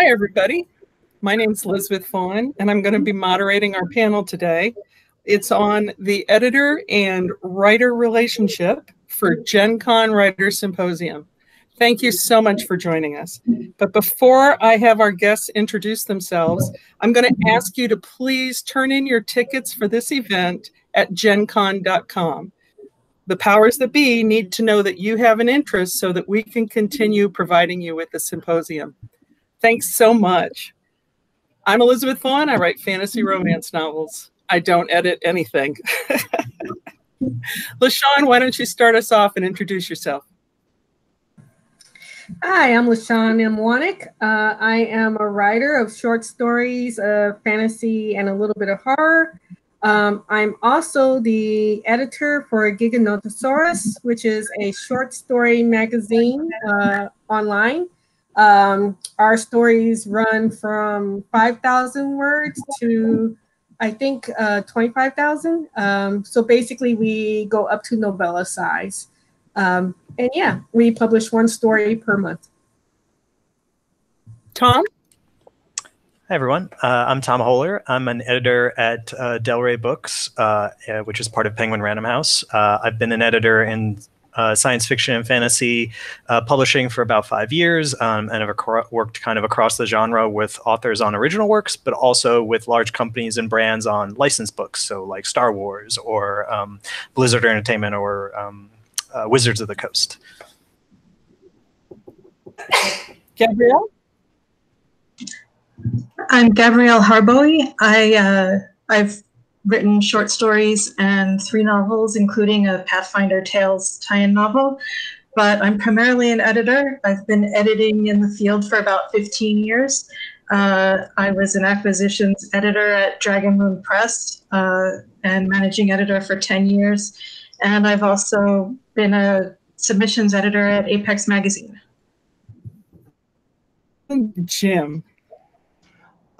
Hi, everybody. My name is Elizabeth Vaughan, and I'm going to be moderating our panel today. It's on the editor and writer relationship for Gen Con Writer Symposium. Thank you so much for joining us. But before I have our guests introduce themselves, I'm going to ask you to please turn in your tickets for this event at gencon.com. The powers that be need to know that you have an interest so that we can continue providing you with the symposium. Thanks so much. I'm Elizabeth Vaughan. I write fantasy romance novels. I don't edit anything. LaShawn, why don't you start us off and introduce yourself? Hi, I'm LaShawn M. Wanak. Uh, I am a writer of short stories, uh, fantasy, and a little bit of horror. Um, I'm also the editor for Giganotosaurus, which is a short story magazine uh, online. Um, our stories run from 5,000 words to, I think, uh, 25,000. Um, so basically, we go up to novella size. Um, and yeah, we publish one story per month. Tom? Hi, everyone. Uh, I'm Tom Hoeler. I'm an editor at uh, Del Rey Books, uh which is part of Penguin Random House. Uh, I've been an editor in uh, science fiction and fantasy publishing for about five years um, and have worked kind of across the genre with authors on original works, but also with large companies and brands on licensed books. So, like Star Wars or um, Blizzard Entertainment or um, Wizards of the Coast. Gabrielle? I'm Gabrielle Harbowy. I uh, I've written short stories and three novels, including a Pathfinder Tales tie-in novel. But I'm primarily an editor. I've been editing in the field for about 15 years. Uh, I was an acquisitions editor at Dragon Moon Press uh, and managing editor for 10 years. And I've also been a submissions editor at Apex Magazine. Jim,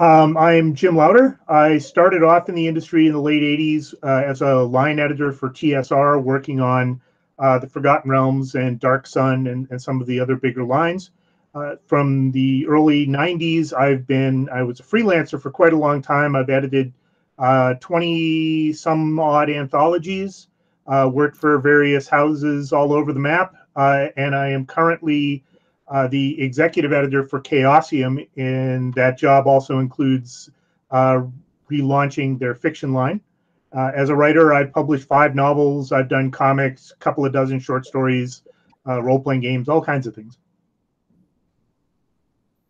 um, I'm Jim Lowder. I started off in the industry in the late 80s uh, as a line editor for TSR, working on uh, The Forgotten Realms and Dark Sun and, and some of the other bigger lines. Uh, from the early 90s, I've been, I was a freelancer for quite a long time. I've edited uh, 20 some odd anthologies, uh, worked for various houses all over the map, uh, and I am currently uh, the executive editor for Chaosium, and that job also includes uh, relaunching their fiction line. Uh, as a writer, I've published five novels, I've done comics, a couple of dozen short stories, uh, role playing games, all kinds of things.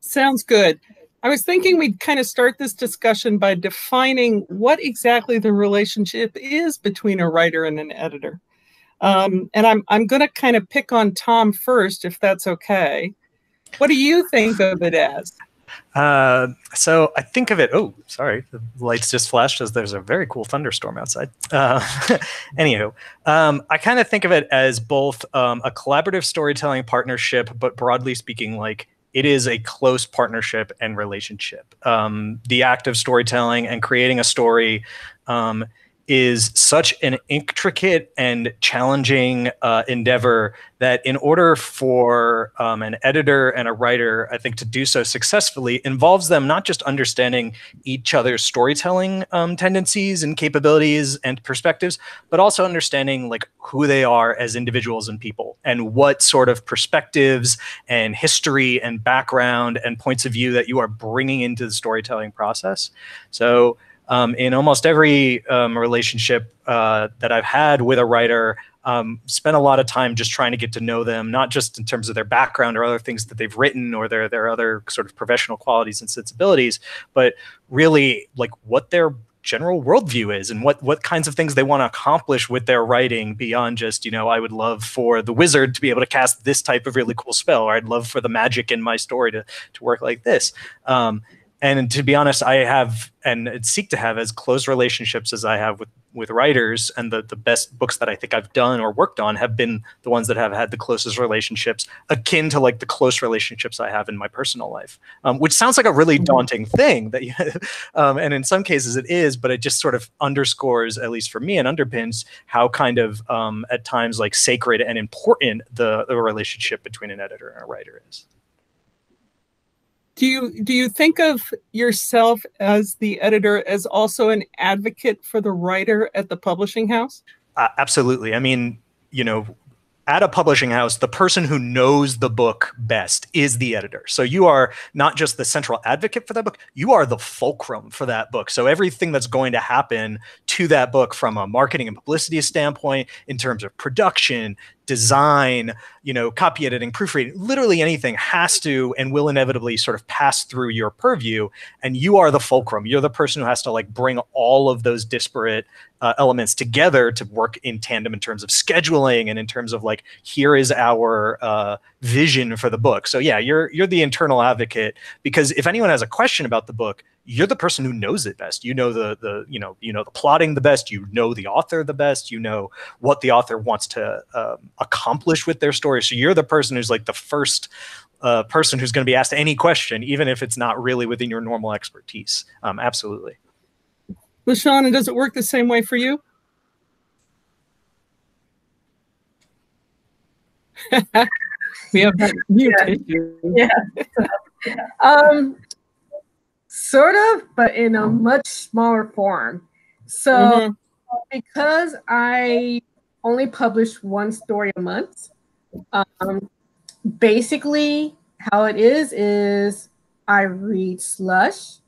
Sounds good. I was thinking we'd kind of start this discussion by defining what exactly the relationship is between a writer and an editor. Um, and I'm I'm going to kind of pick on Tom first, if that's okay. What do you think of it as? Uh, so I think of it. Oh, sorry, the lights just flashed as there's a very cool thunderstorm outside. Uh, anywho, um, I kind of think of it as both um, a collaborative storytelling partnership, but broadly speaking, like it is a close partnership and relationship. Um, the act of storytelling and creating a story um, is such an intricate and challenging uh, endeavor that in order for um, an editor and a writer i think to do so successfully involves them not just understanding each other's storytelling um, tendencies and capabilities and perspectives but also understanding like who they are as individuals and people and what sort of perspectives and history and background and points of view that you are bringing into the storytelling process. So um, in almost every um, relationship uh, that I've had with a writer, um, spent a lot of time just trying to get to know them, not just in terms of their background or other things that they've written or their their other sort of professional qualities and sensibilities, but really like what their general worldview is and what what kinds of things they want to accomplish with their writing beyond just you know I would love for the wizard to be able to cast this type of really cool spell or I'd love for the magic in my story to to work like this. Um, and to be honest, I have and seek to have as close relationships as I have with with writers. And the the best books that I think I've done or worked on have been the ones that have had the closest relationships, akin to like the close relationships I have in my personal life. Um, which sounds like a really mm-hmm. daunting thing that you, um, and in some cases it is, but it just sort of underscores, at least for me, and underpins how kind of um, at times like sacred and important the the relationship between an editor and a writer is. Do you do you think of yourself as the editor as also an advocate for the writer at the publishing house? Uh, absolutely. I mean, you know, at a publishing house, the person who knows the book best is the editor. So you are not just the central advocate for that book, you are the fulcrum for that book. So everything that's going to happen to that book from a marketing and publicity standpoint, in terms of production, design, you know, copy editing, proofreading, literally anything has to and will inevitably sort of pass through your purview. And you are the fulcrum. You're the person who has to like bring all of those disparate uh, elements together to work in tandem in terms of scheduling and in terms of like here is our uh, vision for the book. So yeah, you're you're the internal advocate because if anyone has a question about the book, you're the person who knows it best. You know the the you know you know the plotting the best. You know the author the best. You know what the author wants to um, accomplish with their story. So you're the person who's like the first uh, person who's going to be asked any question, even if it's not really within your normal expertise. Um, absolutely. LaShawn, does it work the same way for you? we have that mute Yeah. issue. Yeah. um, sort of, but in a much smaller form. So Mhm. because I only publish one story a month, um, basically how it is is I read slush,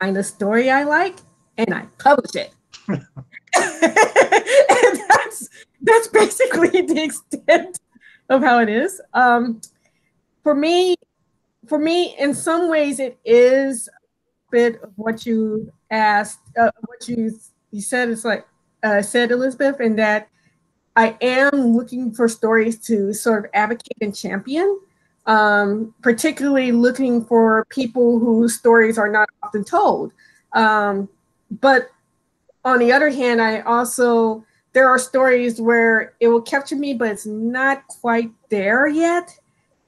find a story I like, and I publish it. and that's that's basically the extent of how it is. Um, for me, for me, in some ways, it is a bit of what you asked, uh, what you you said. It's like uh, said Elizabeth, and that I am looking for stories to sort of advocate and champion. Um, particularly looking for people whose stories are not often told. Um, but on the other hand, I also there are stories where it will capture me, but it's not quite there yet.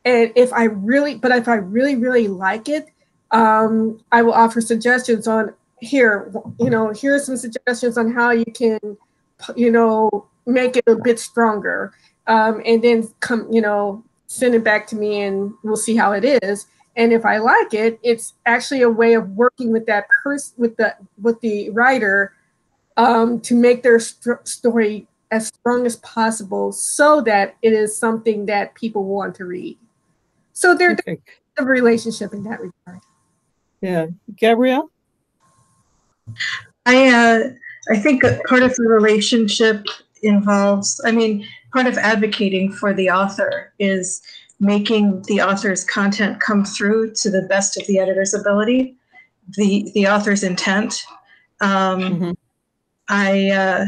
And if I really, but if I really, really like it, um, I will offer suggestions on here. You know, here are some suggestions on how you can, you know, make it a bit stronger, um, and then come, you know, send it back to me, and we'll see how it is. And if I like it, it's actually a way of working with that person, with the with the writer, um, to make their st- story as strong as possible, so that it is something that people want to read. So there's Okay. a relationship in that regard. Yeah. Gabrielle? I uh, I think part of the relationship involves. I mean, part of advocating for the author is making the author's content come through to the best of the editor's ability, the the author's intent. Um, Mhm. I uh,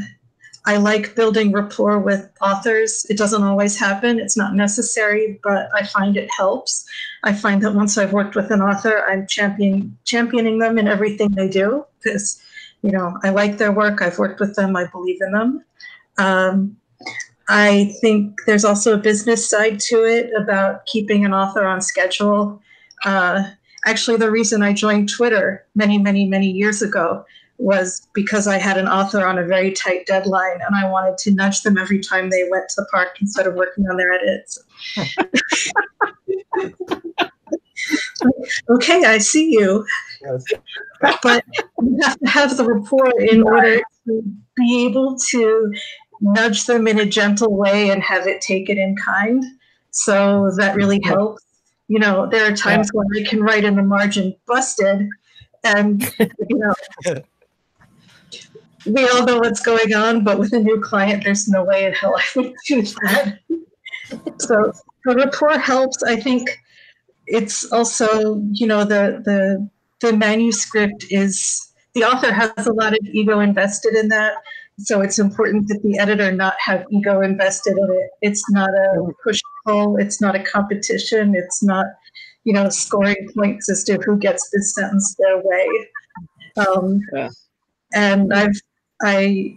I like building rapport with authors. It doesn't always happen. It's not necessary, but I find it helps. I find that once I've worked with an author, I'm champion championing them in everything they do because you know I like their work. I've worked with them. I believe in them. Um, I think there's also a business side to it about keeping an author on schedule. Uh, actually, the reason I joined Twitter many, many, many years ago was because I had an author on a very tight deadline and I wanted to nudge them every time they went to the park instead of working on their edits. okay, I see you. But you have to have the rapport in order to be able to nudge them in a gentle way and have it take it in kind. So that really helps. You know, there are times when I can write in the margin busted and you know we all know what's going on, but with a new client, there's no way in hell I would do that. so the rapport helps. I think it's also, you know, the the the manuscript is the author has a lot of ego invested in that. So it's important that the editor not have ego invested in it. It's not a push pull. It's not a competition. It's not, you know, scoring points as to who gets this sentence their way. Um, Yeah. And I've I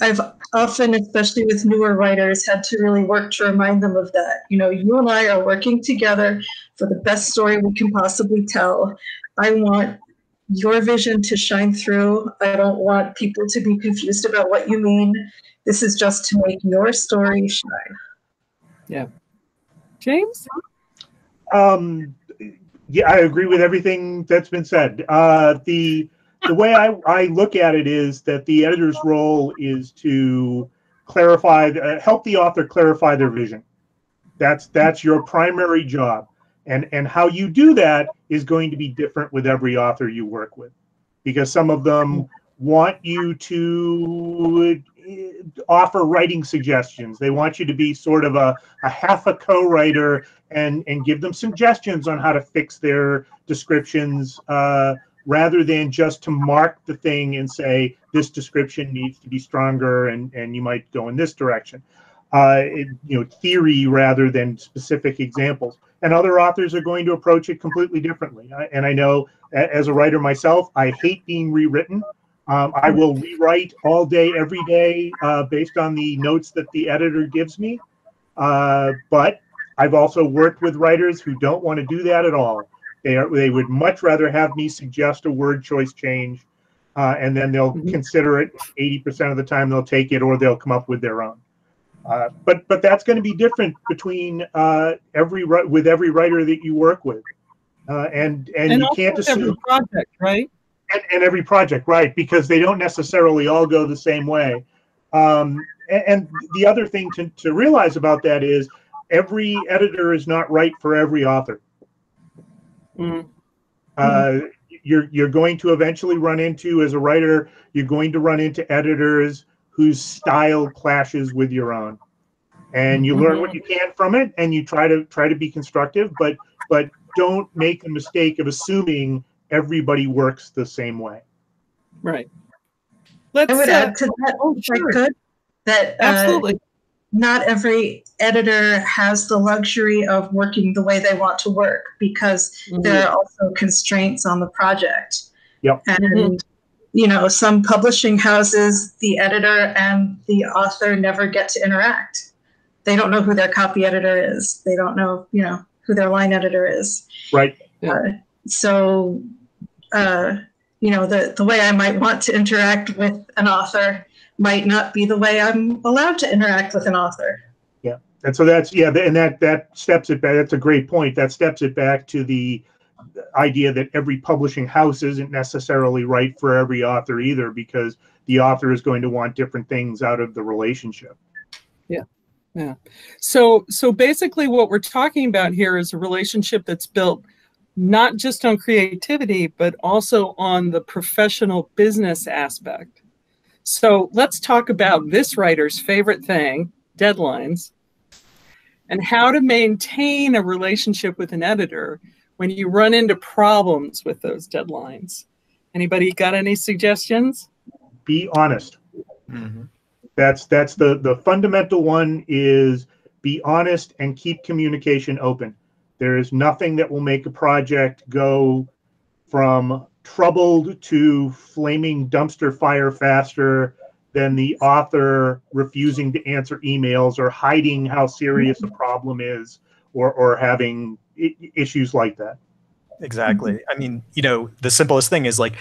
I've often, especially with newer writers, had to really work to remind them of that. You know, you and I are working together for the best story we can possibly tell. I want your vision to shine through. I don't want people to be confused about what you mean. This is just to make your story shine. Yeah. James? Um, Yeah, I agree with everything that's been said. Uh, the the way I, I look at it is that the editor's role is to clarify, uh, help the author clarify their vision. That's that's your primary job, and and how you do that is going to be different with every author you work with, because some of them want you to uh, offer writing suggestions. They want you to be sort of a, a half a co-writer and and give them suggestions on how to fix their descriptions uh, rather than just to mark the thing and say this description needs to be stronger and and you might go in this direction. Uh, it, you know, theory rather than specific examples. And other authors are going to approach it completely differently. I, and I know, as a writer myself, I hate being rewritten. Um, I will rewrite all day, every day, uh, based on the notes that the editor gives me. Uh, but I've also worked with writers who don't want to do that at all. They are they would much rather have me suggest a word choice change, uh, and then they'll mm-hmm. consider it. Eighty percent of the time, they'll take it, or they'll come up with their own. Uh, but but that's going to be different between uh, every with every writer that you work with, uh, and, and and you can't assume every project, right? And, and, every project, right? Because they don't necessarily all go the same way. Um, and, and the other thing to, to realize about that is every editor is not right for every author. Mm-hmm. Uh, you're you're going to eventually run into as a writer, you're going to run into editors whose style clashes with your own, and you mm-hmm. learn what you can from it, and you try to try to be constructive, but but don't make the mistake of assuming everybody works the same way. Right. Let's I would uh, add to that, oh, sure. I could, that uh, absolutely not every editor has the luxury of working the way they want to work because mm-hmm. there are also constraints on the project. Yep. And mm-hmm. you know, some publishing houses, the editor and the author never get to interact. They don't know who their copy editor is. They don't know, you know, who their line editor is. Right. Uh, so, uh, you know, the the way I might want to interact with an author might not be the way I'm allowed to interact with an author. And so that's yeah, and that that steps it back. That's a great point. That steps it back to the idea that every publishing house isn't necessarily right for every author either, because the author is going to want different things out of the relationship. Yeah. Yeah. So so basically what we're talking about here is a relationship that's built not just on creativity but also on the professional business aspect. So let's talk about this writer's favorite thing deadlines and how to maintain a relationship with an editor when you run into problems with those deadlines. Anybody got any suggestions? Be honest. Mm-hmm. That's that's the the fundamental one is be honest and keep communication open. There is nothing that will make a project go from troubled to flaming dumpster fire faster than the author refusing to answer emails or hiding how serious a problem is or, or having issues like that. Exactly. Mm-hmm. I mean, you know, the simplest thing is like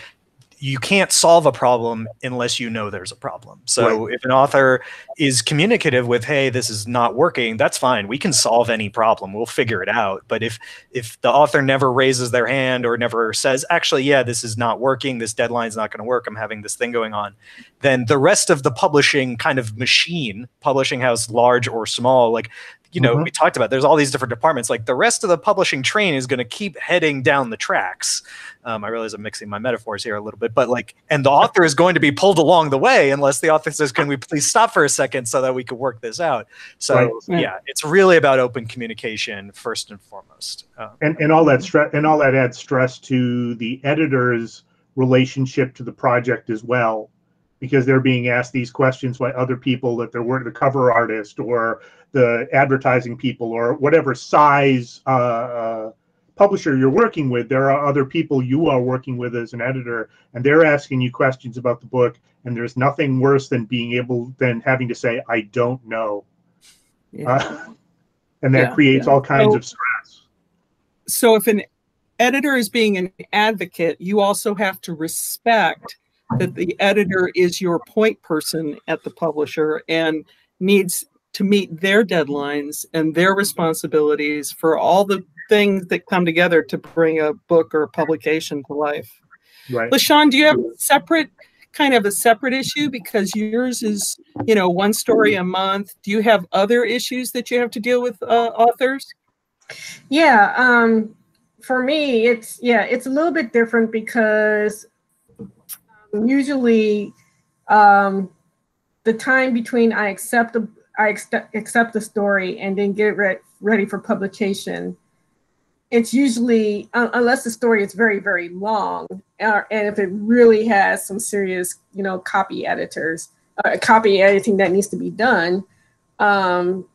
you can't solve a problem unless you know there's a problem. So right. if an author is communicative with, "Hey, this is not working," that's fine. We can solve any problem. We'll figure it out. But if if the author never raises their hand or never says, "Actually, yeah, this is not working. This deadline's not going to work. I'm having this thing going on," then the rest of the publishing kind of machine, publishing house large or small, like you know, mm-hmm. we talked about there's all these different departments. Like the rest of the publishing train is going to keep heading down the tracks. Um, I realize I'm mixing my metaphors here a little bit, but like, and the author is going to be pulled along the way unless the author says, "Can we please stop for a second so that we can work this out?" So right. yeah, it's really about open communication first and foremost. Um, and and all that stress and all that adds stress to the editor's relationship to the project as well because they're being asked these questions by other people that they're the cover artist or the advertising people or whatever size uh, uh, publisher you're working with there are other people you are working with as an editor and they're asking you questions about the book and there's nothing worse than being able than having to say i don't know yeah. uh, and that yeah, creates yeah. all kinds so, of stress so if an editor is being an advocate you also have to respect that the editor is your point person at the publisher and needs to meet their deadlines and their responsibilities for all the things that come together to bring a book or a publication to life. Right. LaShawn, do you have a separate kind of a separate issue because yours is, you know, one story a month? Do you have other issues that you have to deal with uh, authors? Yeah, um, for me, it's yeah, it's a little bit different because um, usually um, the time between I accept a I accept accept the story and then get re- ready for publication it's usually uh, unless the story is very very long uh, and if it really has some serious you know copy editors uh, copy editing that needs to be done um,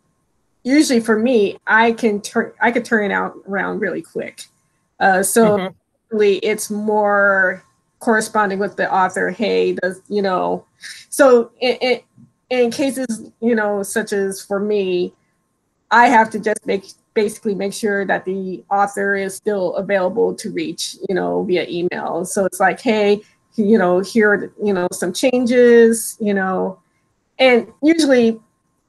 usually for me i can turn i could turn it out around really quick uh, so mm-hmm. it's more corresponding with the author hey does you know so it, in, in cases you know such as for me i have to just make basically make sure that the author is still available to reach, you know, via email. So it's like, hey, you know, here are, you know, some changes, you know, and usually,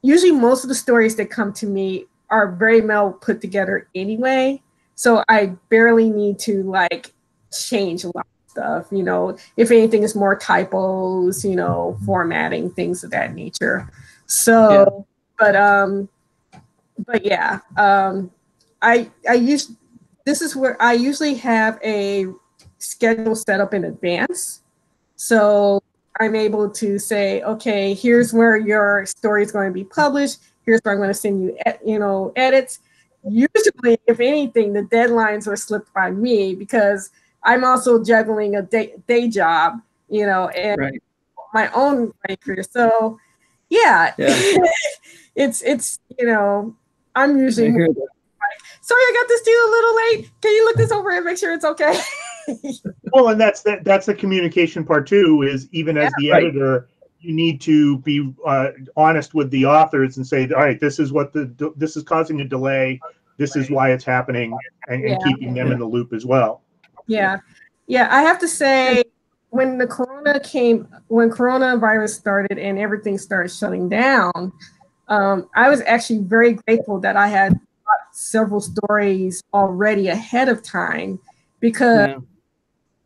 usually most of the stories that come to me are very well put together anyway. So I barely need to like change a lot stuff, you know, if anything is more typos, you know, formatting, things of that nature. So, yeah. but, um, but yeah, um, I I use this is where I usually have a schedule set up in advance, so I'm able to say, okay, here's where your story is going to be published. Here's where I'm going to send you, you know, edits. Usually, if anything, the deadlines are slipped by me because I'm also juggling a day, day job, you know, and right. my own career. So, yeah, yeah. it's it's you know I'm usually I like, sorry, I got this to you a little late. Can you look this over and make sure it's okay? well, and that's that that's the communication part too, is even as yeah, the right. editor, you need to be uh, honest with the authors and say, all right, this is what the this is causing a delay. This right. is why it's happening, and, and yeah. keeping them in the loop as well. Yeah, yeah. I have to say, when the corona came, when coronavirus started and everything started shutting down, um, I was actually very grateful that I had several stories already ahead of time because yeah.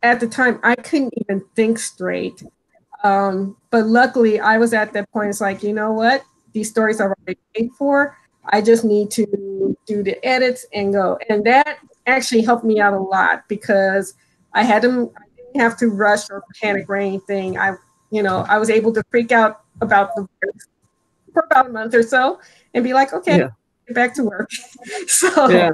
at the time I couldn't even think straight. Um, but luckily, I was at that point. It's like, you know what? These stories are already paid for. I just need to do the edits and go. And that actually helped me out a lot because I had to, I didn't have to rush or panic or anything. I, you know, I was able to freak out about the for about a month or so and be like, okay, yeah. get back to work. so yeah.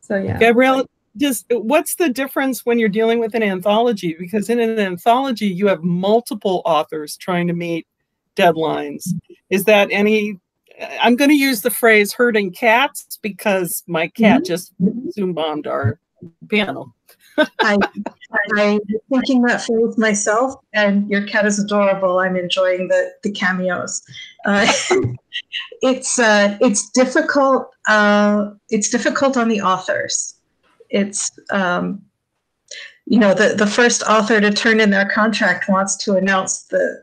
So yeah. Gabrielle, just what's the difference when you're dealing with an anthology? Because in an anthology, you have multiple authors trying to meet deadlines. Is that any I'm going to use the phrase herding cats because my cat mm-hmm. just zoom bombed our panel. I, I'm thinking that phrase myself, and your cat is adorable. I'm enjoying the the cameos. Uh, it's uh, it's difficult. Uh, it's difficult on the authors. It's um, you know the the first author to turn in their contract wants to announce the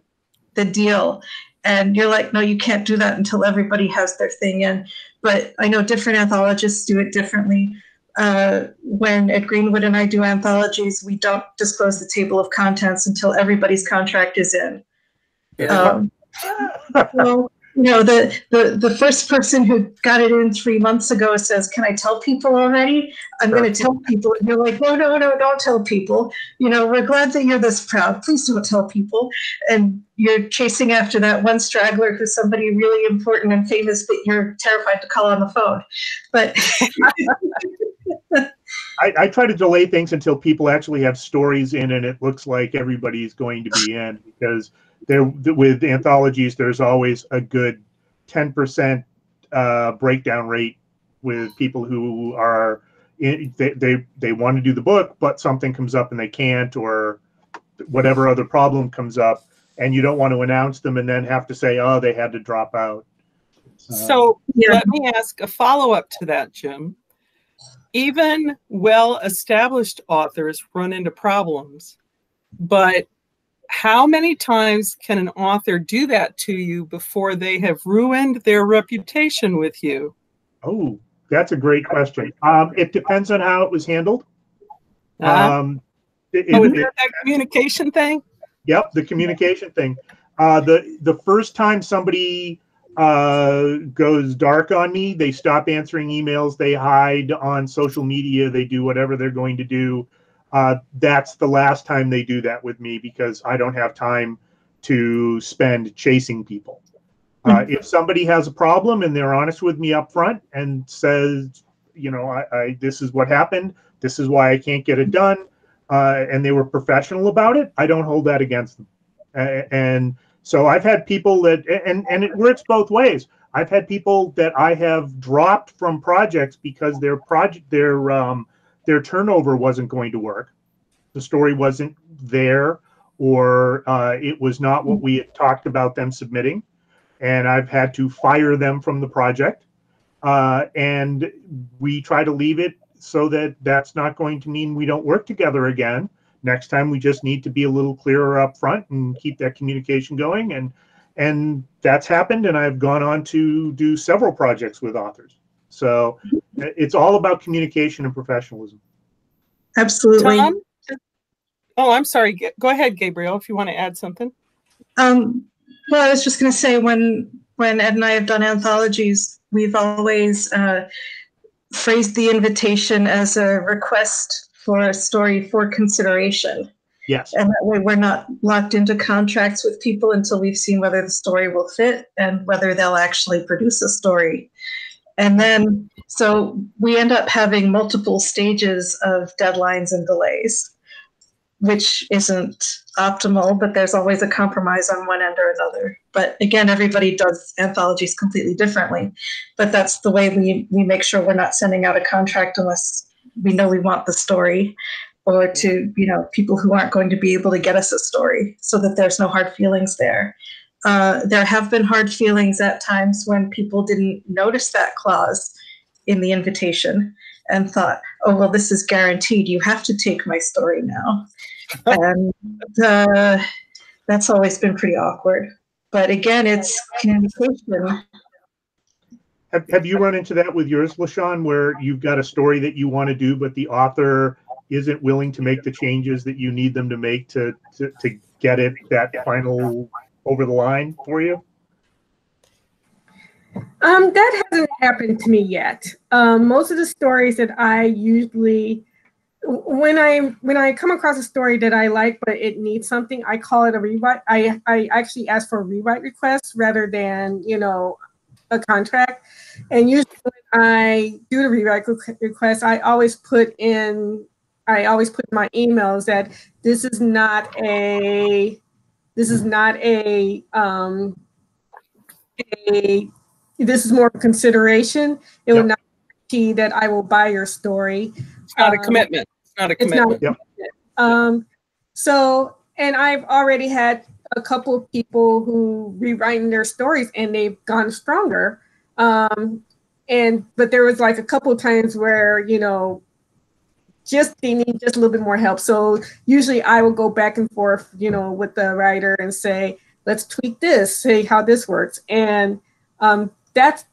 the deal, and you're like, no, you can't do that until everybody has their thing in. But I know different anthologists do it differently uh, when Ed Greenwood and I do anthologies, we don't disclose the table of contents until everybody's contract is in. Yeah. Um, so, you know, the, the, the first person who got it in three months ago says, Can I tell people already? I'm going to tell people. And you're like, No, no, no, don't tell people. You know, we're glad that you're this proud. Please don't tell people. And you're chasing after that one straggler who's somebody really important and famous that you're terrified to call on the phone. But I, I, try to delay things until people actually have stories in and it looks like everybody's going to be in because there with anthologies there's always a good 10% uh, breakdown rate with people who are in, they, they they want to do the book but something comes up and they can't or whatever other problem comes up and you don't want to announce them and then have to say oh they had to drop out so yeah. let me ask a follow-up to that jim even well established authors run into problems. But how many times can an author do that to you before they have ruined their reputation with you? Oh, that's a great question. Um, it depends on how it was handled. Uh-huh. Um, it- oh, is it- that that communication thing? Yep, the communication thing. Uh, the the first time somebody uh, goes dark on me, they stop answering emails, they hide on social media, they do whatever they're going to do. Uh, that's the last time they do that with me because I don't have time to spend chasing people. Uh, if somebody has a problem and they're honest with me up front and says, you know, I, I this is what happened, this is why I can't get it done, uh, and they were professional about it, I don't hold that against them. And so I've had people that, and and it works both ways. I've had people that I have dropped from projects because their project, their um, their turnover wasn't going to work. The story wasn't there, or uh, it was not what we had talked about them submitting, and I've had to fire them from the project. Uh, and we try to leave it so that that's not going to mean we don't work together again next time we just need to be a little clearer up front and keep that communication going and and that's happened and i've gone on to do several projects with authors so it's all about communication and professionalism Absolutely. Tom? Oh, I'm sorry. Go ahead, Gabriel, if you want to add something. Um, well, I was just going to say when when Ed and I have done anthologies, we've always uh, phrased the invitation as a request for a story for consideration, yes and that way we're not locked into contracts with people until we've seen whether the story will fit and whether they'll actually produce a story. And then, so we end up having multiple stages of deadlines and delays which isn't optimal, but there's always a compromise on one end or another. But again, everybody does anthologies completely differently. But that's the way we, we make sure we're not sending out a contract unless we know we want the story or to, you know, people who aren't going to be able to get us a story so that there's no hard feelings there. Uh, there have been hard feelings at times when people didn't notice that clause in the invitation and thought, oh, well, this is guaranteed. You have to take my story now. and uh, that's always been pretty awkward. But again, it's communication. have, have you run into that with yours lashawn where you've got a story that you want to do but the author isn't willing to make the changes that you need them to make to to, to get it that final over the line for you Um, that hasn't happened to me yet. Um, most of the stories that I usually, when I when I come across a story that I like but it needs something, I call it a rewrite. I I actually ask for a rewrite request rather than you know a contract. And usually when I do the rewrite request, I always put in I always put in my emails that this is not a this is not a um, a this is more consideration. It Yep. would not guarantee that I will buy your story. It's not a Um, commitment. It's not a It's not. commitment. a Yep. commitment. Um, so, and I've already had a couple of people who rewriting their stories and they've gone stronger. Um, and but there was like a couple of times where you know just they need just a little bit more help. So usually I will go back and forth, you know, with the writer and say, let's tweak this, say how this works. And um, that's,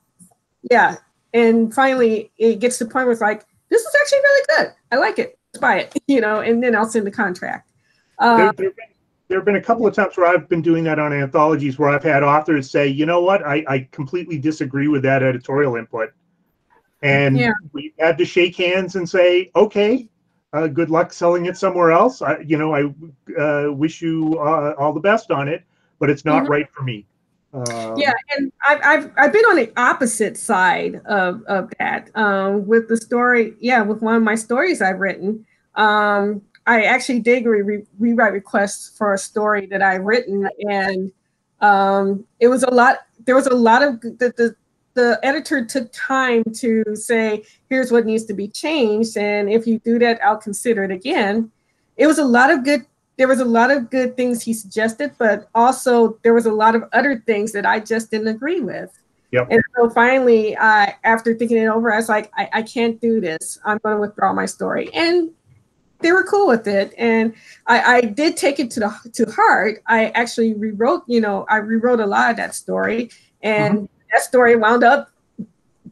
yeah. And finally it gets to the point where it's like, this is actually really good. I like it. Let's buy it, you know, and then I'll send the contract. there, Uh, there, have been, there have been a couple of times where I've been doing that on anthologies where I've had authors say, you know what, I, I completely disagree with that editorial input. And Yeah. we had to shake hands and say, okay, uh, good luck selling it somewhere else. I, you know, I uh, wish you uh, all the best on it, but it's not Mhm. right for me. Um, yeah, and I've, I've I've been on the opposite side of of that um, with the story. Yeah, with one of my stories I've written, um, I actually did re- re- rewrite requests for a story that I've written, and um, it was a lot. There was a lot of the, the the editor took time to say, "Here's what needs to be changed," and if you do that, I'll consider it again. It was a lot of good there was a lot of good things he suggested, but also there was a lot of other things that I just didn't agree with. Yep. And so finally, I after thinking it over, I was like, I, I can't do this. I'm going to withdraw my story. And they were cool with it, and I, I did take it to the to heart. I actually rewrote, you know, I rewrote a lot of that story, and mm-hmm. That story wound up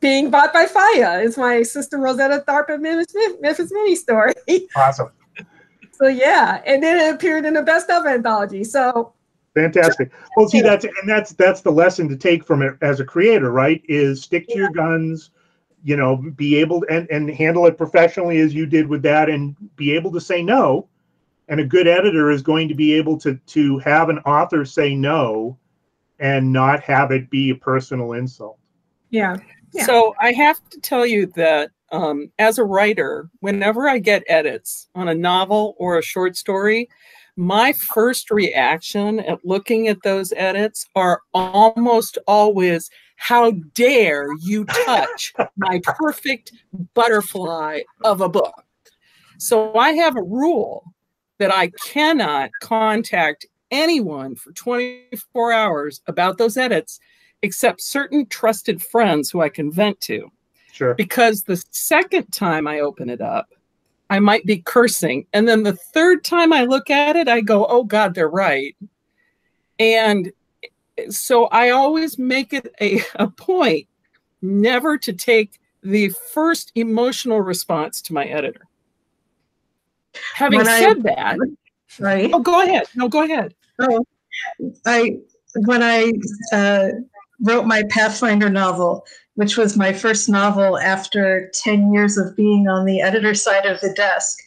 being bought by FIYAH. It's my sister Rosetta Tharpe of Memphis, Memphis Minnie story. Awesome. so yeah, and then it appeared in the best of anthology. So fantastic. Well, see, that's and that's that's the lesson to take from it as a creator, right? Is stick to yeah. your guns. You know, be able and and handle it professionally as you did with that, and be able to say no. And a good editor is going to be able to to have an author say no, and not have it be a personal insult. Yeah. So I have to tell you that um, as a writer, whenever I get edits on a novel or a short story, my first reaction at looking at those edits are almost always, How dare you touch my perfect butterfly of a book? So I have a rule that I cannot contact anyone for 24 hours about those edits except certain trusted friends who I can vent to. Sure. Because the second time I open it up, I might be cursing. And then the third time I look at it, I go, oh God, they're right. And so I always make it a, a point never to take the first emotional response to my editor. Having when said I, that, right? Oh, go ahead. No, go ahead. Oh, I when I uh, wrote my Pathfinder novel, which was my first novel after 10 years of being on the editor side of the desk.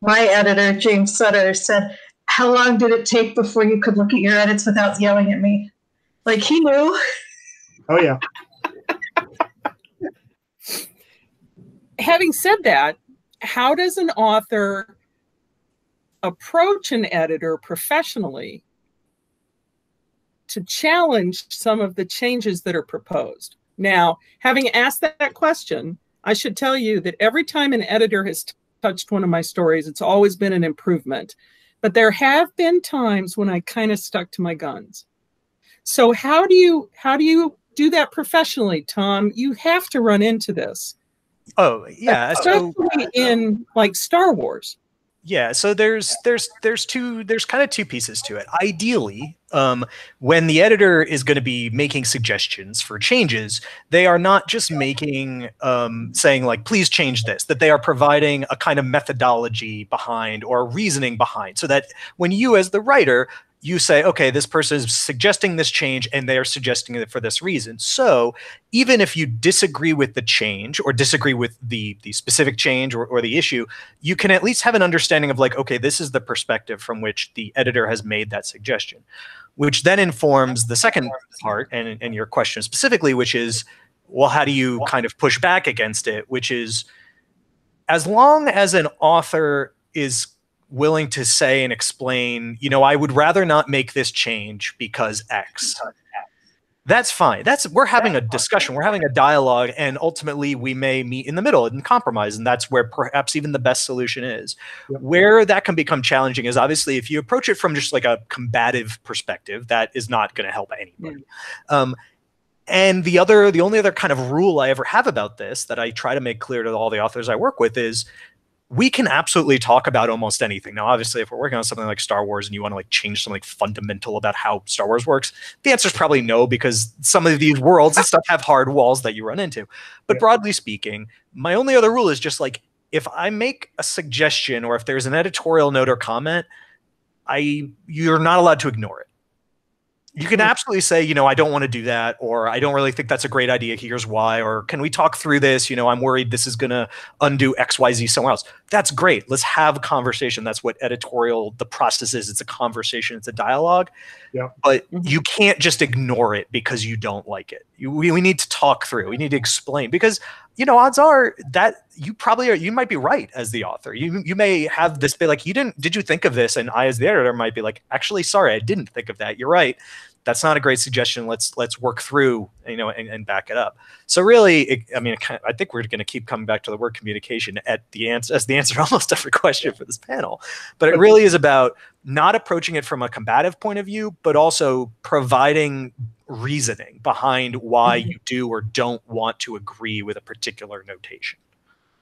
My editor, James Sutter, said, How long did it take before you could look at your edits without yelling at me? Like he knew. Oh, yeah. Having said that, how does an author approach an editor professionally to challenge some of the changes that are proposed. Now, having asked that question, I should tell you that every time an editor has touched one of my stories, it's always been an improvement. But there have been times when I kind of stuck to my guns. So how do you how do you do that professionally, Tom? You have to run into this. Oh yeah, especially so, in like Star Wars. Yeah, so there's there's there's two there's kind of two pieces to it. Ideally, um, when the editor is going to be making suggestions for changes, they are not just making um, saying like please change this. That they are providing a kind of methodology behind or reasoning behind, so that when you as the writer you say, okay, this person is suggesting this change and they are suggesting it for this reason. So even if you disagree with the change or disagree with the, the specific change or, or the issue, you can at least have an understanding of like, okay, this is the perspective from which the editor has made that suggestion, which then informs the second part and, and your question specifically, which is, well, how do you kind of push back against it? Which is, as long as an author is willing to say and explain, you know, I would rather not make this change because X. That's fine. That's we're having a discussion, we're having a dialogue, and ultimately we may meet in the middle and compromise, and that's where perhaps even the best solution is. Yep. Where that can become challenging is obviously if you approach it from just like a combative perspective, that is not going to help anybody. Um, and the other, the only other kind of rule I ever have about this that I try to make clear to all the authors I work with is we can absolutely talk about almost anything. Now, obviously, if we're working on something like Star Wars and you want to like change something like fundamental about how Star Wars works, the answer is probably no because some of these worlds and stuff have hard walls that you run into. But yeah. broadly speaking, my only other rule is just like if I make a suggestion or if there's an editorial note or comment, I you're not allowed to ignore it you can absolutely say, you know, I don't want to do that, or I don't really think that's a great idea. Here's why, or can we talk through this? You know, I'm worried this is going to undo X, Y, Z somewhere else. That's great. Let's have a conversation. That's what editorial the process is. It's a conversation. It's a dialogue. Yeah. But mm-hmm. you can't just ignore it because you don't like it. We, we need to talk through. We need to explain because you know, odds are that you probably are, you might be right as the author. You you may have this be like, you didn't, did you think of this? And I, as the editor, might be like, actually, sorry, I didn't think of that. You're right. That's not a great suggestion. Let's let's work through, you know, and, and back it up. So really, it, I mean, I think we're going to keep coming back to the word communication at the answer as the answer to almost every question for this panel. But it really is about not approaching it from a combative point of view, but also providing reasoning behind why mm-hmm. you do or don't want to agree with a particular notation.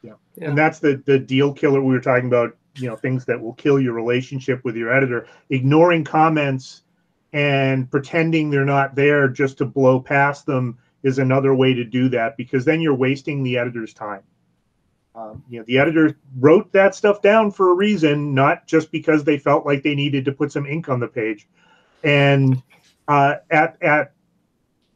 Yeah. yeah. And that's the the deal killer we were talking about you know things that will kill your relationship with your editor. Ignoring comments and pretending they're not there just to blow past them is another way to do that because then you're wasting the editor's time. Um, you know, the editor wrote that stuff down for a reason, not just because they felt like they needed to put some ink on the page. And uh, at at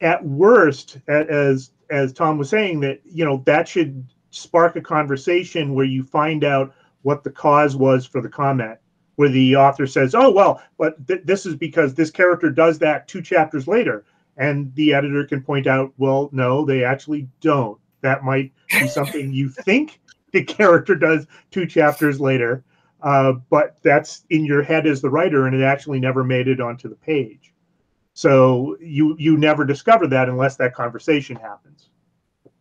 at worst, as as Tom was saying, that you know that should spark a conversation where you find out what the cause was for the comment where the author says, "Oh well, but th- this is because this character does that two chapters later," and the editor can point out, "Well, no, they actually don't. That might be something you think the character does two chapters later, uh, but that's in your head as the writer, and it actually never made it onto the page. So you you never discover that unless that conversation happens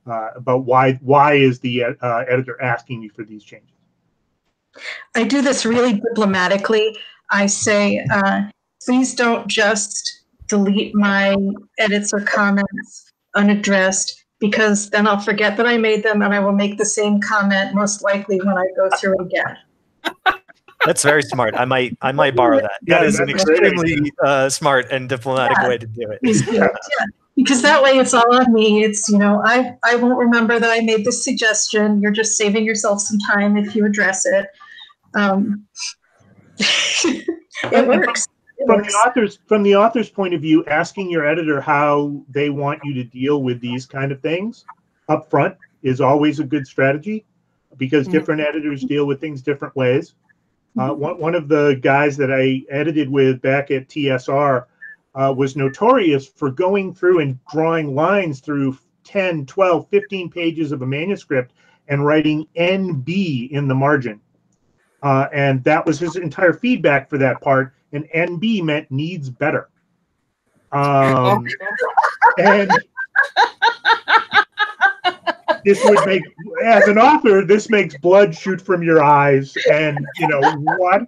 uh, about why why is the uh, editor asking me for these changes." I do this really diplomatically. I say, uh, please don't just delete my edits or comments unaddressed because then I'll forget that I made them and I will make the same comment most likely when I go through again. That's very smart. I might I might borrow that. Yeah, that is an that's a great extremely uh, smart and diplomatic Yeah. way to do it. Yeah, because that way it's all on me. It's you know I I won't remember that I made this suggestion. You're just saving yourself some time if you address it. Um, it works. From the author's from the author's point of view, asking your editor how they want you to deal with these kind of things up front is always a good strategy because Mhm. different editors deal with things different ways. Uh, one, one of the guys that I edited with back at TSR uh, was notorious for going through and drawing lines through 10, 12, 15 pages of a manuscript and writing NB in the margin. Uh, and that was his entire feedback for that part. And NB meant needs better. Um, and this would make, as an author, this makes blood shoot from your eyes. And you know what?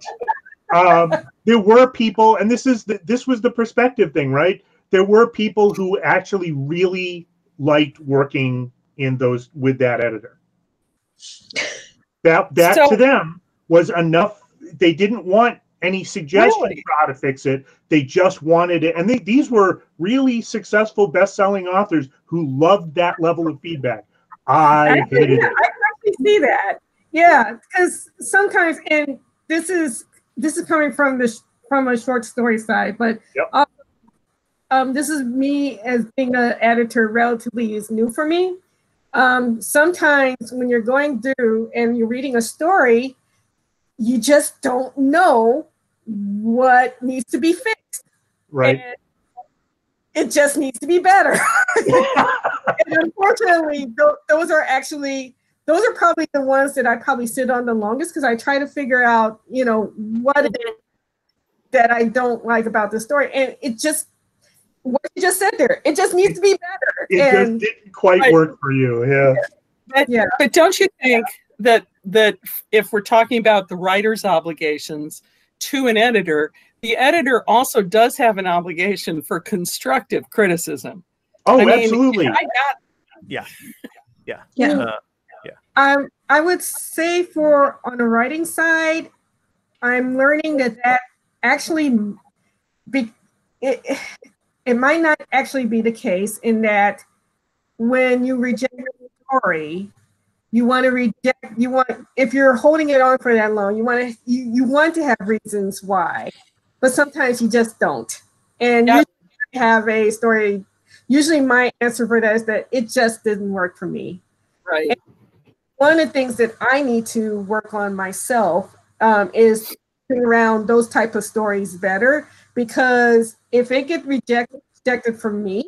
Um, there were people, and this is the, this was the perspective thing, right? There were people who actually really liked working in those with that editor. That that So- to them was enough. They didn't want any suggestions Really? for how to fix it. They just wanted it, and they, these were really successful, best-selling authors who loved that level of feedback. I hated it. I see that. Yeah, because sometimes, and this is this is coming from the from a short story side, but Yep. also, um, this is me as being an editor relatively is new for me. Um, sometimes when you're going through and you're reading a story, you just don't know what needs to be fixed. Right? And it just needs to be better. and unfortunately, those are actually those are probably the ones that I probably sit on the longest because I try to figure out, you know, what it is that I don't like about the story, and it just what you just said there, it just needs to be better. It and just didn't quite Right. work for you. Yeah. But, Yeah. but don't you think that that if we're talking about the writer's obligations to an editor, the editor also does have an obligation for constructive criticism. Oh, I mean, absolutely. I got Yeah. Yeah. Uh, I I would say for on the writing side, I'm learning that that actually be it, it might not actually be the case in that when you reject a story, you want to reject you want if you're holding it on for that long, you want to you, you want to have reasons why, but sometimes you just don't. And Yep. you have a story. Usually, my answer for that is that it just didn't work for me right. one of the things that I need to work on myself um, is around those type of stories better because if it get rejected rejected from me,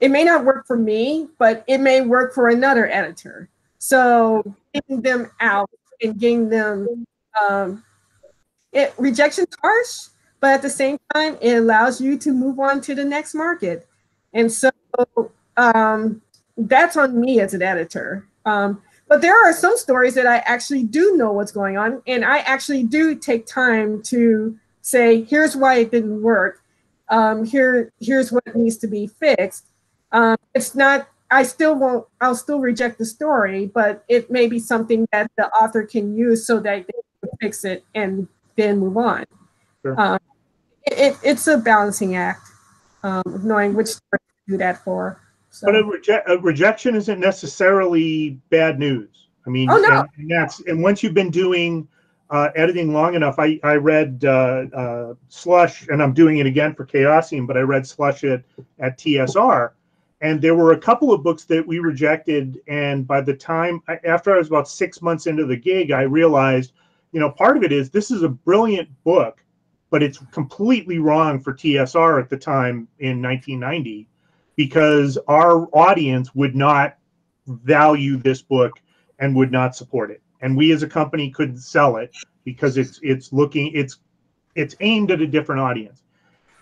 it may not work for me, but it may work for another editor. So getting them out and getting them um, it rejection's harsh, but at the same time, it allows you to move on to the next market. And so um, that's on me as an editor. Um, but there are some stories that I actually do know what's going on, and I actually do take time to say, "Here's why it didn't work. Um, here, here's what needs to be fixed." Um, it's not. I still won't. I'll still reject the story, but it may be something that the author can use so that they can fix it and then move on. Sure. Um, it, it, it's a balancing act um, of knowing which story to do that for. So. But a, reje- a rejection isn't necessarily bad news. I mean, Oh, no. and, and that's and once you've been doing uh, editing long enough, I I read uh, uh, Slush, and I'm doing it again for Chaosium, but I read Slush at at TSR, and there were a couple of books that we rejected, and by the time after I was about six months into the gig, I realized, you know, part of it is this is a brilliant book, but it's completely wrong for TSR at the time in 1990 because our audience would not value this book and would not support it. And we as a company couldn't sell it because it's it's looking it's it's aimed at a different audience.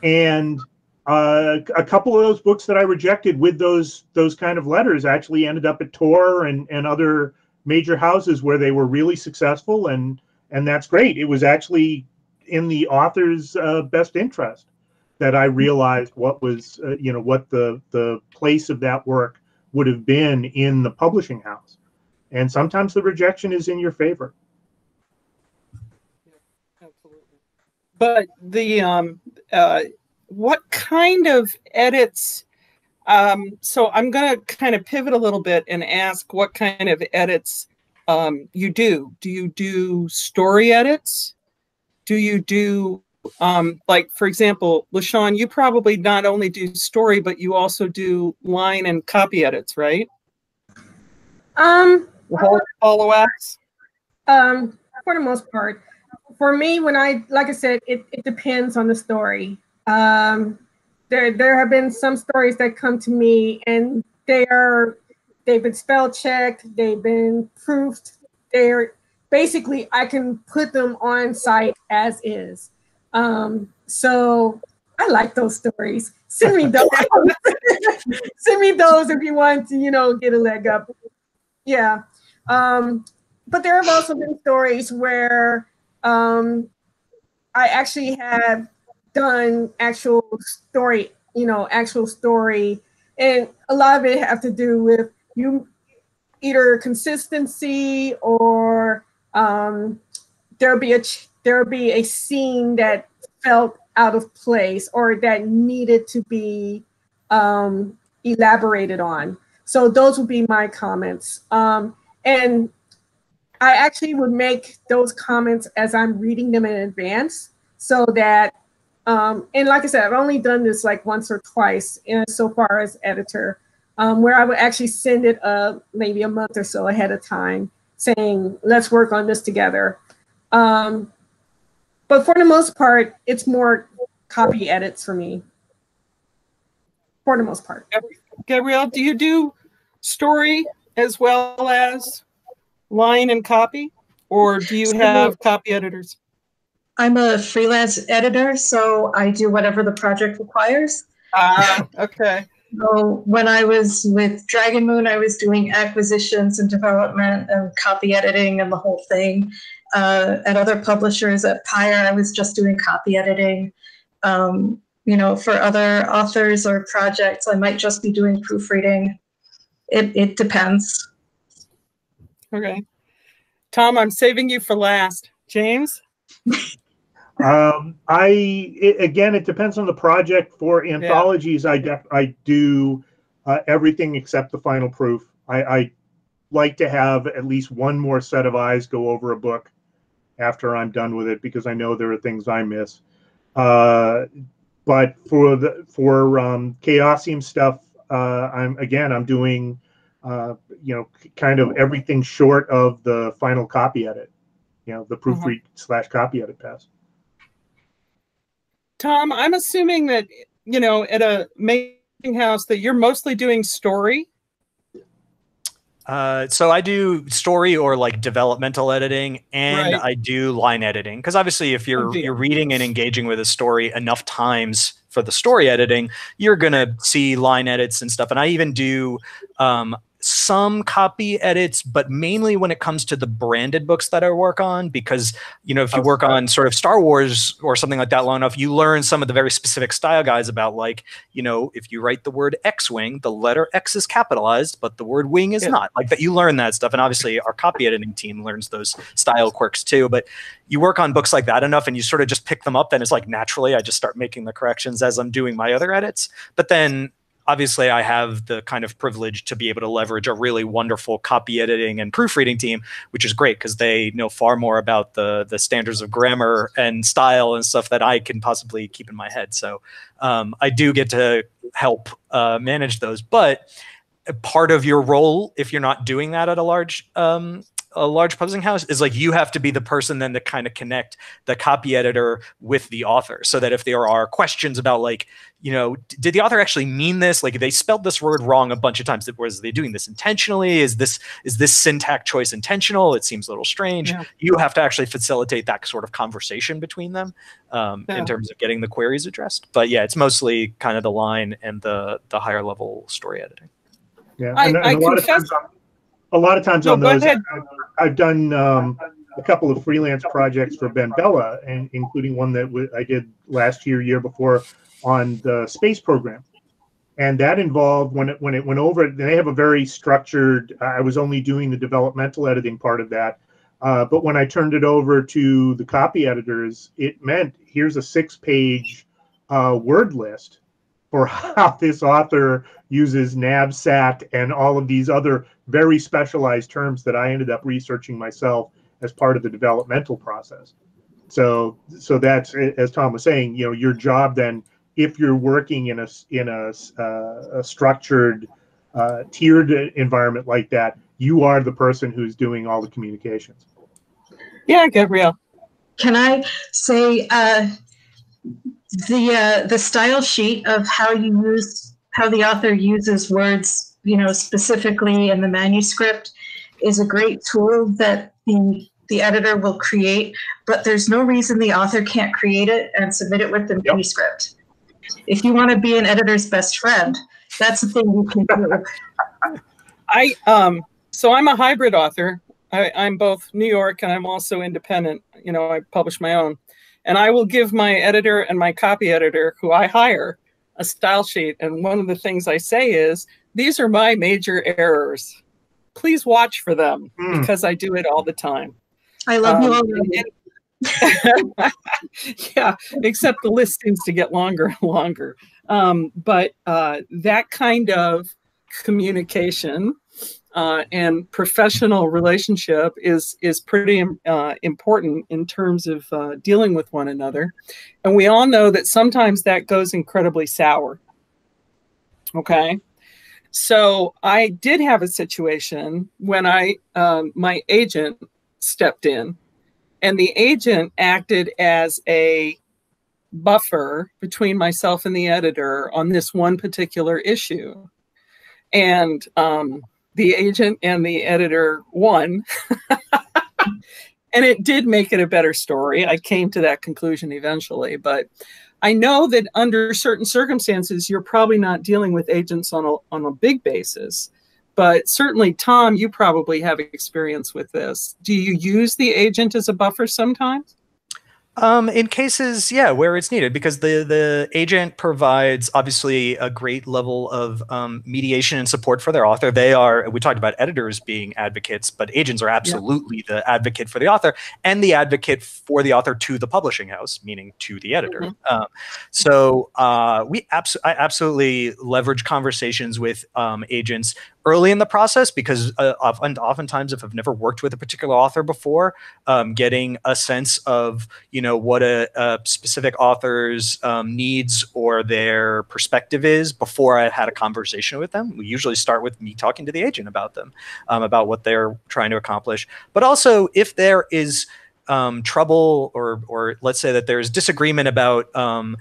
And uh, a couple of those books that i rejected with those those kind of letters actually ended up at Tor and and other major houses where they were really successful and and that's great it was actually in the author's uh, best interest that I realized what was, uh, you know, what the the place of that work would have been in the publishing house. And sometimes the rejection is in your favor. Absolutely. But the um, uh, what kind of edits? Um, so I'm going to kind of pivot a little bit and ask what kind of edits um, you do. Do you do story edits? Do you do um, like, for example, LaShawn, you probably not only do story, but you also do line and copy edits, right? Um, Follow acts. um, for the most part, for me, when I like I said, it, it depends on the story. Um, there there have been some stories that come to me and they are they've been spell checked, they've been proofed. They're basically I can put them on site as is. Um, so I like those stories. Send me those. Send me those if you want to, you know, get a leg up. Yeah. Um, but there have also been stories where um, I actually have done actual story, you know, actual story, and a lot of it have to do with you either consistency or um, there'll be a there'll be a scene that felt out of place or that needed to be um, elaborated on. So those would be my comments. Um, and I actually would make those comments as I'm reading them in advance so that, um, and like I said, I've only done this like once or twice in, so far as editor, um, where I would actually send it uh, maybe a month or so ahead of time saying, let's work on this together. Um, but for the most part, it's more copy edits for me. For the most part. Gabrielle, do you do story as well as line and copy, or do you have copy editors? I'm a freelance editor, so I do whatever the project requires. Ah, okay. So when I was with Dragon Moon, I was doing acquisitions and development and copy editing and the whole thing. Uh, at other publishers, at Pyr, I was just doing copy editing. Um, you know, for other authors or projects, I might just be doing proofreading. It it depends. Okay. Tom, I'm saving you for last. James? Um, I it, again, it depends on the project. For anthologies, I def, I do uh, everything except the final proof. I, I like to have at least one more set of eyes go over a book after I'm done with it because I know there are things I miss. Uh, but for the for um, Chaosium stuff, uh, I'm again I'm doing uh, you know kind of everything short of the final copy edit. You know the proofread slash copy edit pass. Tom, I'm assuming that, you know, at a making house that you're mostly doing story. Uh, so I do story or like developmental editing, and Right. I do line editing. Because obviously, if you're Oh, you're reading and engaging with a story enough times for the story editing, you're gonna see line edits and stuff. And I even do um, some copy edits, but mainly when it comes to the branded books that I work on, because you know, if you work on sort of Star Wars or something like that long enough, you learn some of the very specific style guides about like, you know, if you write the word X-wing, the letter X is capitalized, but the word wing is Yeah. not. Like that, you learn that stuff, and obviously our copy editing team learns those style quirks too. But you work on books like that enough, and you sort of just pick them up. Then it's like naturally, I just start making the corrections as I'm doing my other edits. But then obviously I have the kind of privilege to be able to leverage a really wonderful copy editing and proofreading team, which is great because they know far more about the the standards of grammar and style and stuff that I can possibly keep in my head. So um, I do get to help uh, manage those, but part of your role, if you're not doing that at a large um, a large publishing house, is like you have to be the person then to kind of connect the copy editor with the author, so that if there are questions about like you know, did the author actually mean this? Like they spelled this word wrong a bunch of times. Was they doing this intentionally? Is this is this syntax choice intentional? It seems a little strange. Yeah. You have to actually facilitate that sort of conversation between them um, Yeah. in terms of getting the queries addressed. But yeah, it's mostly kind of the line and the the higher level story editing. Yeah, I- and, and I a lot of confess- times, on- a lot of times No, on those. I've, I've done um, a couple of freelance projects for BenBella, and including one that w- I did last year, year before, on the space program, and that involved when it when it went over. They have a very structured. I was only doing the developmental editing part of that, uh, but when I turned it over to the copy editors, it meant here's a six-page uh, word list for how this author uses NABSAT and all of these other very specialized terms that I ended up researching myself as part of the developmental process. So, so that's as Tom was saying. You know, your job then, if you're working in a in a, s- uh, a structured, uh, tiered environment like that, you are the person who's doing all the communications. Yeah, Gabrielle. Can I say uh, the uh, the style sheet of how you use how the author uses words, you know, specifically in the manuscript, is a great tool that the the editor will create. But there's no reason the author can't create it and submit it with the manuscript. If you want to be an editor's best friend, that's the thing you can do. I um so I'm a hybrid author. I, I'm both New York and I'm also independent. You know, I publish my own. And I will give my editor and my copy editor, who I hire, a style sheet. And one of the things I say is, these are my major errors. Please watch for them Hmm. because I do it all the time. I love you Um, already. yeah, except the list seems to get longer and longer. Um, but uh, that kind of communication uh, and professional relationship is is pretty uh, important in terms of uh, dealing with one another. And we all know that sometimes that goes incredibly sour. Okay. So I did have a situation when I um, my agent stepped in and the agent acted as a buffer between myself and the editor on this one particular issue and um, the agent and the editor won. And it did make it a better story. I came to that conclusion eventually but i know that under certain circumstances you're probably not dealing with agents on a, on a big basis but certainly tom you probably have experience with this. Do you use the agent as a buffer sometimes Um, in cases, yeah, where it's needed, because the the agent provides obviously a great level of um, mediation and support for their author. They are. We talked about editors being advocates, but agents are absolutely the advocate for the author and the advocate for the author to the publishing house, meaning to the editor. Um, so uh, we abs- I absolutely leverage conversations with um, agents early in the process because uh, often, oftentimes, if I've never worked with a particular author before, um, getting a sense of you know what a, a specific author's um, needs or their perspective is before I had a conversation with them. We usually start with me talking to the agent about them, um, about what they're trying to accomplish. But also, if there is um, trouble or or let's say that there's disagreement about um,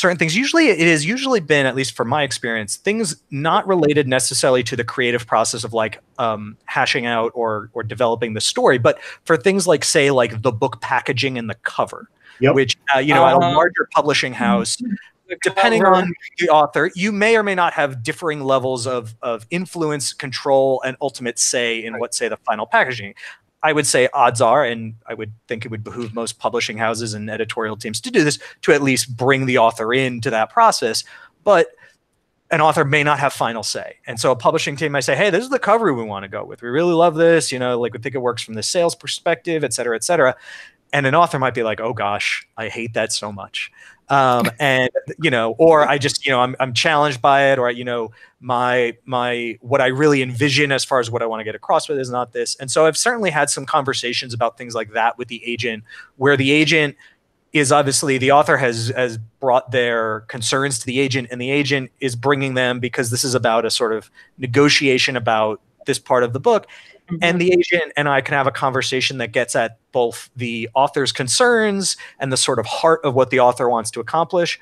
certain things usually it has usually been at least from my experience things not related necessarily to the creative process of like um, hashing out or or developing the story but for things like say like the book packaging and the cover Yep. which uh, you know at a Uh-huh. larger publishing house depending on the author, you may or may not have differing levels of, of influence, control, and ultimate say in what, say, the final packaging. I would say odds are, and I would think it would behoove most publishing houses and editorial teams to do this, to at least bring the author into that process. But an author may not have final say. And so a publishing team might say, hey, this is the cover we want to go with. We really love this. You know, like we think it works from the sales perspective, et cetera, et cetera. And an author might be like, oh gosh, I hate that so much. Um, and you know, or I just, you know, I'm, I'm challenged by it, or you know, my my what I really envision as far as what I want to get across with is not this. And so I've certainly had some conversations about things like that with the agent, where the agent is obviously the author has has brought their concerns to the agent and the agent is bringing them because this is about a sort of negotiation about this part of the book mm-hmm. and the agent and I can have a conversation that gets at both the author's concerns and the sort of heart of what the author wants to accomplish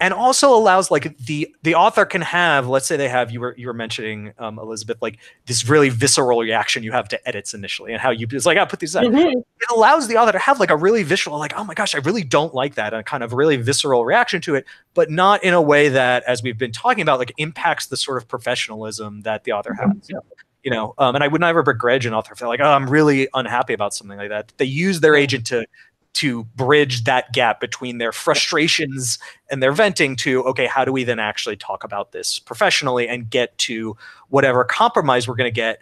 and also allows like the the author can have let's say they have you were you were mentioning um, elizabeth like this really visceral reaction you have to edits initially and how you it's like i put these out mm-hmm. it allows the author to have like a really visual like oh my gosh i really don't like that and a kind of really visceral reaction to it but not in a way that as we've been talking about like impacts the sort of professionalism that the author mm-hmm. has yeah. You know um, and i would never begrudge an author for like oh i'm really unhappy about something like that. They use their agent to to bridge that gap between their frustrations and their venting to okay how do we then actually talk about this professionally and get to whatever compromise we're going to get?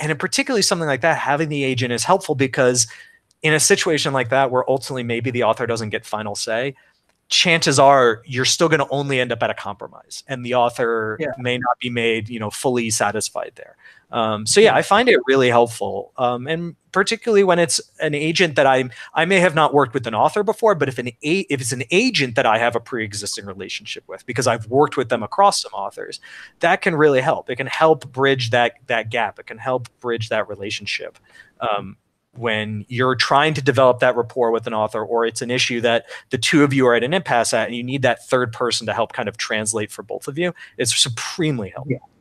And in particularly something like that having the agent is helpful because in a situation like that where ultimately maybe the author doesn't get final say chances are you're still going to only end up at a compromise and the author yeah. may not be made you know fully satisfied there um, so yeah i find it really helpful. Um, and particularly when it's an agent that i i may have not worked with an author before but if an a, if it's an agent that i have a pre-existing relationship with because i've worked with them across some authors that can really help. It can help bridge that that gap. It can help bridge that relationship um, when you're trying to develop that rapport with an author or it's an issue that the two of you are at an impasse at and you need that third person to help kind of translate for both of you it's supremely helpful. Yeah.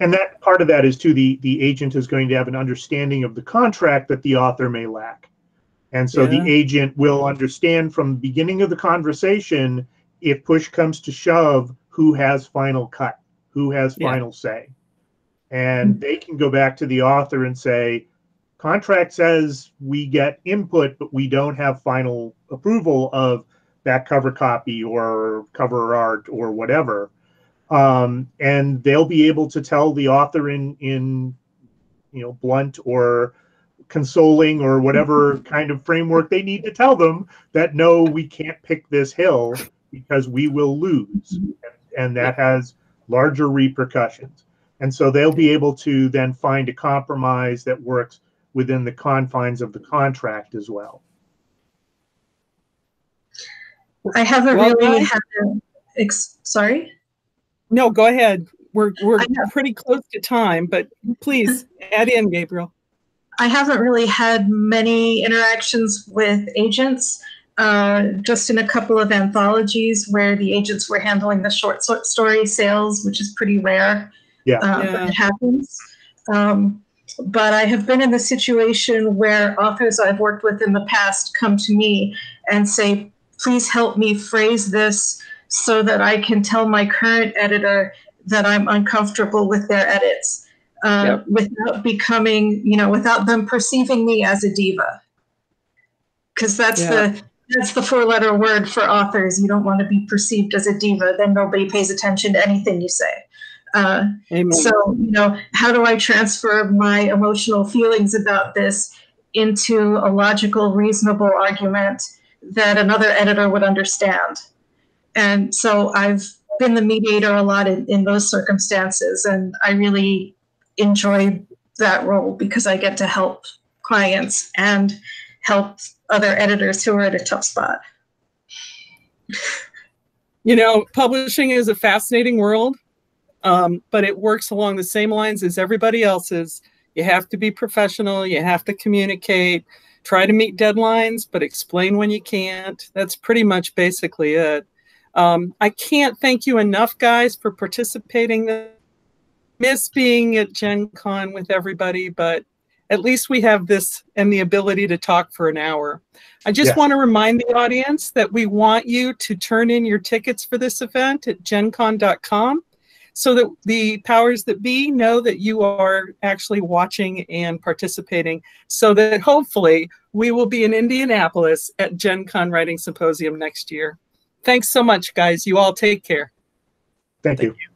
And that part of that is too the the agent is going to have an understanding of the contract that the author may lack and so yeah. the agent will understand from the beginning of the conversation if push comes to shove who has final cut who has yeah. final say and mm-hmm. they can go back to the author and say contract says we get input, but we don't have final approval of that cover copy or cover art or whatever. Um, and they'll be able to tell the author in in you know blunt or consoling or whatever kind of framework they need to tell them that no, we can't pick this hill because we will lose, and, and that has larger repercussions. And so they'll be able to then find a compromise that works within the confines of the contract as well. I haven't well, really had a, ex- sorry. No, go ahead. We're we're pretty close to time, but please add in, Gabrielle. I haven't really had many interactions with agents. Uh, just in a couple of anthologies where the agents were handling the short story sales, which is pretty rare. Yeah, uh, yeah. but it happens. Um, but I have been in the situation where authors I've worked with in the past come to me and say, please help me phrase this so that I can tell my current editor that I'm uncomfortable with their edits uh, yep. without becoming, you know, without them perceiving me as a diva. Because that's yeah. the that's the four letter word for authors. You don't want to be perceived as a diva, then nobody pays attention to anything you say. Uh, so, you know, how do I transfer my emotional feelings about this into a logical, reasonable argument that another editor would understand? And so I've been the mediator a lot in, in those circumstances, and I really enjoy that role because I get to help clients and help other editors who are at a tough spot. You know, publishing is a fascinating world um, but it works along the same lines as everybody else's. You have to be professional, you have to communicate, try to meet deadlines, but explain when you can't. That's pretty much basically it. Um, I can't thank you enough, guys, for participating. Miss being at Gen Con with everybody, but at least we have this and the ability to talk for an hour. I just want to remind the audience that we want you to turn in your tickets for this event at gencon.com so that the powers that be know that you are actually watching and participating so that hopefully we will be in Indianapolis at Gen Con Writing Symposium next year. Thanks so much, guys. You all take care. Thank Thank you. you.